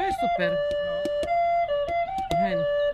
É super. Hen.